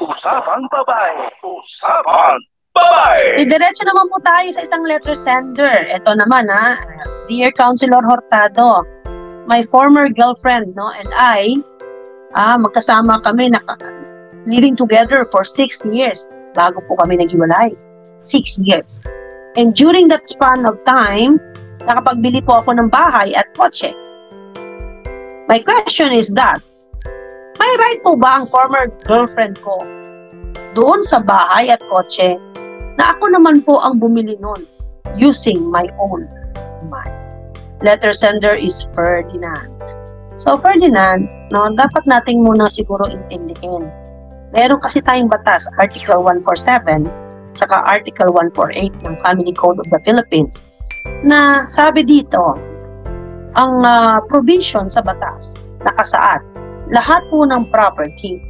Usapang babae. Usapang babae. Diretso naman po tayo sa isang letter sender. Ito naman ha, Dear Councilor Hortado, my former girlfriend no and I, ah, magkasama kami, naka, living together for six years bago po kami naghiwalay. Six years. And during that span of time, nakapagbili po ako ng bahay at kotse. My question is that, may right po ba ang former girlfriend ko doon sa bahay at kotse na ako naman po ang bumili nun using my own money? Letter sender is Ferdinand. So Ferdinand, no, dapat nating muna siguro intindihin. Meron kasi tayong batas, Article 147, tsaka Article 148 ng Family Code of the Philippines, na sabi dito, ang uh, provision sa batas, nakasaad, lahat po ng property,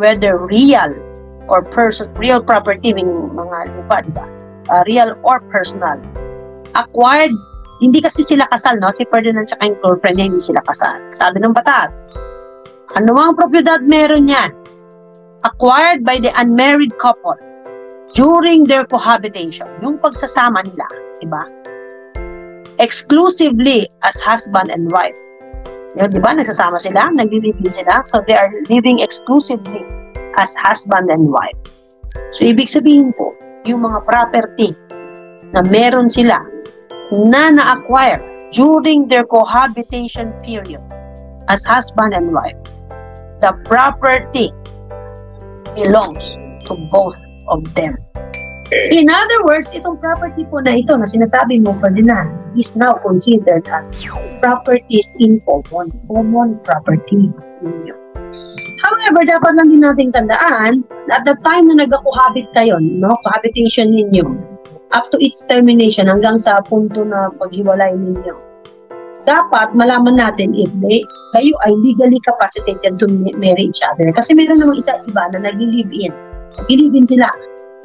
whether real or person, real property, yung mga lupa, di ba? Uh, real or personal, acquired, hindi kasi sila kasal, no? Si Ferdinand at yung girlfriend niya, hindi sila kasal. Sabi ng batas, ano ang propiedad meron yan? Acquired by the unmarried couple during their cohabitation, yung pagsasama nila, di ba? Exclusively as husband and wife. Yun, di ba? Nagsasama sila, nagli-living sila. So, they are living exclusively as husband and wife. So, ibig sabihin po, yung mga property na meron sila na na-acquire during their cohabitation period as husband and wife, the property belongs to both of them. In other words, itong property po na ito na sinasabi mo, Ferdinand, is now considered as properties in common, common property ninyo. However, dapat lang din nating tandaan at the time na nag-cohabit kayo, no, cohabitation ninyo, up to its termination hanggang sa punto na paghiwalay ninyo, dapat malaman natin if they, kayo ay legally capacitated to marry each other. Kasi meron namang isa iba na nag-live-in. Nag-live-in sila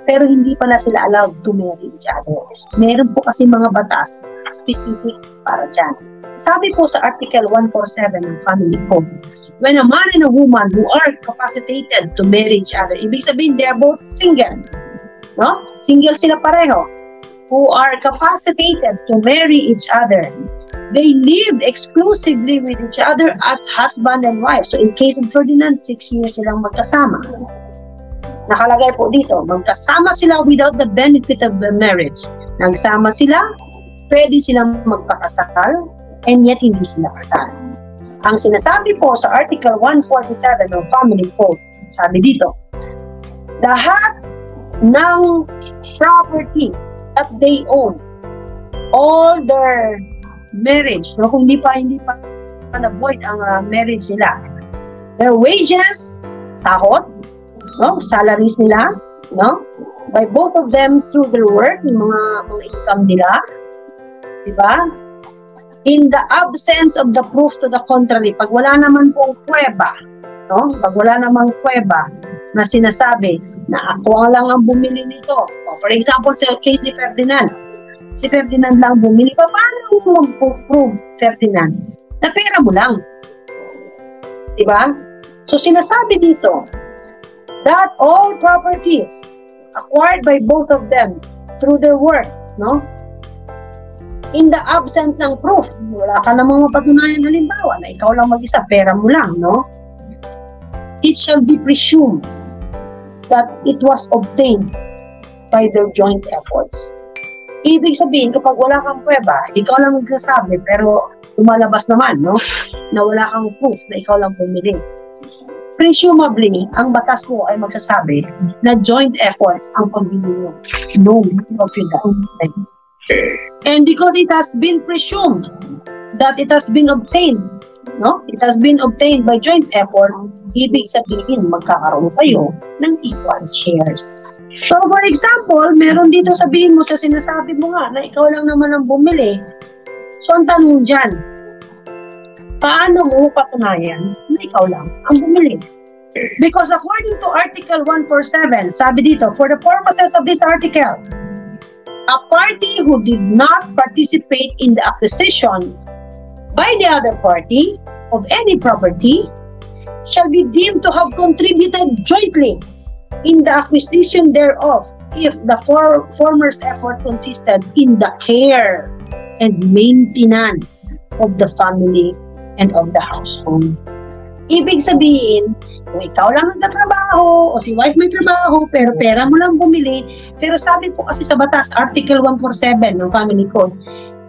pero hindi pala sila allowed to marry each other. Meron po kasi mga batas specific para dyan. Sabi po sa Article 147 ng Family Code, when a man and a woman who are capacitated to marry each other, ibig sabihin they are both single. No? Single sila pareho. Who are capacitated to marry each other. They live exclusively with each other as husband and wife. So in case of Ferdinand, six years silang magkasama nakalagay po dito, magkasama sila without the benefit of the marriage. Nagsama sila, pwede silang magpakasal, and yet hindi sila kasal. Ang sinasabi po sa Article 147 ng Family Code, sabi dito, lahat ng property that they own, all their marriage, no, kung hindi pa, hindi pa na-void ang uh, marriage nila, their wages, sahod, no? Salaries nila, no? By both of them through their work, yung mga mga income nila, 'di ba? In the absence of the proof to the contrary, pag wala naman pong prueba, no? Pag wala namang prueba na sinasabi na ako lang ang bumili nito. O, for example, sa case ni Ferdinand, si Ferdinand lang bumili. Pa, paano mo mag-prove, Ferdinand, na pera mo lang? Diba? So, sinasabi dito, that all properties acquired by both of them through their work, no? In the absence ng proof, wala ka namang mapatunayan halimbawa na ikaw lang mag-isa, pera mo lang, no? It shall be presumed that it was obtained by their joint efforts. Ibig sabihin, kapag wala kang prueba, ikaw lang magsasabi, pero lumalabas naman, no? Na wala kang proof na ikaw lang bumili presumably, ang batas mo ay magsasabi na joint efforts ang pambili nyo. No, of that. And because it has been presumed that it has been obtained, no? It has been obtained by joint effort, ibig sabihin magkakaroon kayo ng equal shares. So for example, meron dito sabihin mo sa sinasabi mo nga na ikaw lang naman ang bumili. So ang tanong dyan, paano mo patunayan na ikaw lang ang bumili? Because according to Article 147, sabi dito, for the purposes of this article, a party who did not participate in the acquisition by the other party of any property shall be deemed to have contributed jointly in the acquisition thereof if the for, former's effort consisted in the care and maintenance of the family and of the household. Ibig sabihin, kung ikaw lang nagtatrabaho o si wife may trabaho pero pera mo lang bumili, pero sabi po kasi sa batas, Article 147 ng Family Code,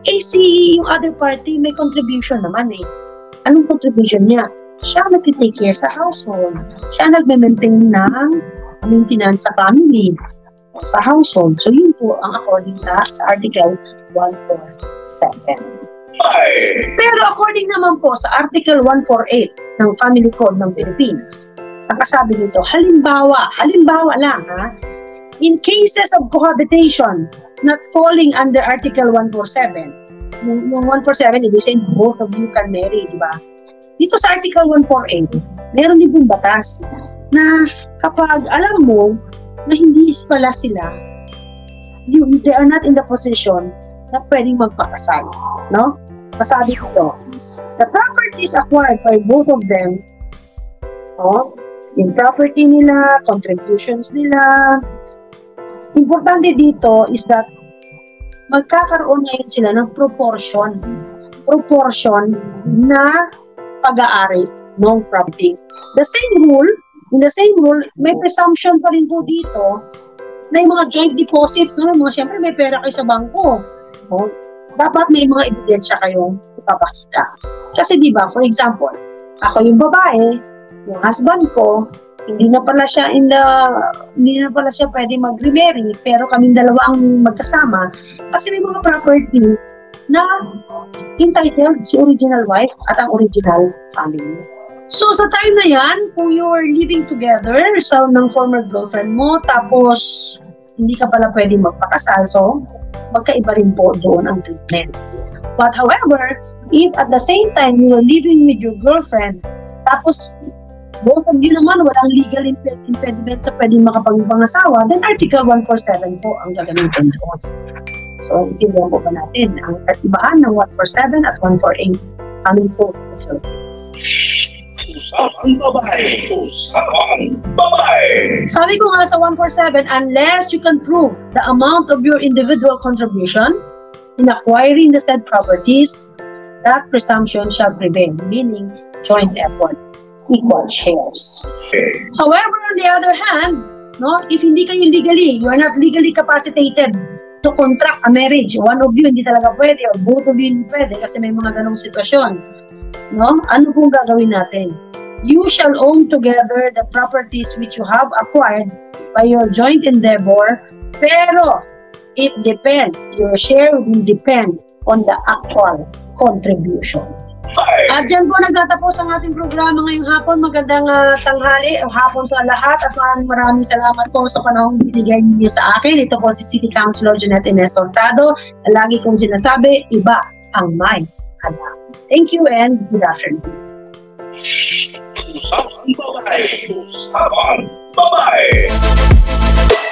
eh si yung other party may contribution naman eh. Anong contribution niya? Siya nag-take care sa household. Siya nagme-maintain ng maintenance sa family sa household. So yun po ang according na sa Article 147. Pero according naman po sa Article 148 ng Family Code ng Pilipinas, nakasabi dito, halimbawa, halimbawa lang ha, in cases of cohabitation not falling under Article 147, yung, yung 147, ibig sabihin both of you can marry, di ba? Dito sa Article 148, meron din pong batas na kapag alam mo na hindi pala sila, you, they are not in the position na pwedeng magpakasal. No? Masabi dito, the properties acquired by both of them, oh, yung property nila, contributions nila, importante dito is that magkakaroon ngayon sila ng proportion proportion na pag-aari ng property. The same rule In the same rule, may presumption pa rin po dito na yung mga joint deposits, no, mga syempre may pera kayo sa bangko. No? Dapat may mga ebidensya kayong ipapakita. Kasi di ba, for example, ako yung babae, yung husband ko, hindi na pala siya in the hindi na pala siya pwede mag-remarry pero kaming dalawa ang magkasama kasi may mga property na entitled si original wife at ang original family. So, sa time na yan, kung you are living together sa ng former girlfriend mo, tapos hindi ka pala pwede magpakasal, so magkaiba rin po doon ang treatment. But however, if at the same time you are living with your girlfriend, tapos both of you naman walang legal impediment sa pwedeng makapagpangasawa, then Article 147 po ang gagamitin doon. So, intindihan po ba natin ang katibahan ng 147 at 148 aming code of the Philippines. Usapang babae. Usapang babae. Sabi ko nga sa 147, unless you can prove the amount of your individual contribution in acquiring the said properties, that presumption shall prevail, meaning joint effort, equal shares. However, on the other hand, no, if hindi kayo legally, you are not legally capacitated to contract a marriage, one of you hindi talaga pwede or both of you hindi pwede kasi may mga ganong sitwasyon. No? Ano pong gagawin natin? you shall own together the properties which you have acquired by your joint endeavor, pero it depends. Your share will depend on the actual contribution. At dyan po nagtatapos ang ating programa ngayong hapon. Magandang uh, tanghali o hapon sa lahat at maraming maraming salamat po sa panahong binigay ninyo sa akin. Ito po si City Councilor Jeanette Ines Hurtado. Lagi kong sinasabi, iba ang may kanya. Thank you and good afternoon. Bye bye. Bye bye.